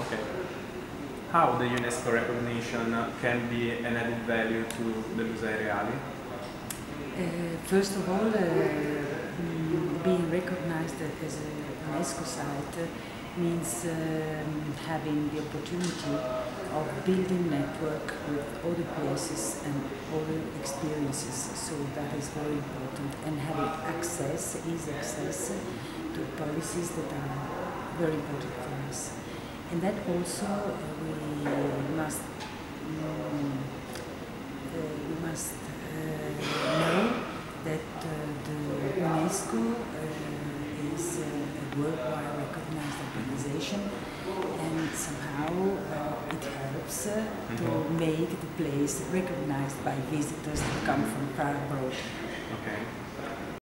Okay. How the UNESCO recognition can be an added value to the Musei Reali? Uh, first of all, uh, mm, being recognized as a UNESCO site means um, having the opportunity of building network with other places and other experiences. So that is very important. And having access, easy access to policies that are very important for us. And that also uh, we must um, uh, we must uh, know that uh, the UNESCO uh, is a worldwide recognized organization and somehow uh, it helps uh, to Mhm. make the place recognized by visitors that come from far abroad.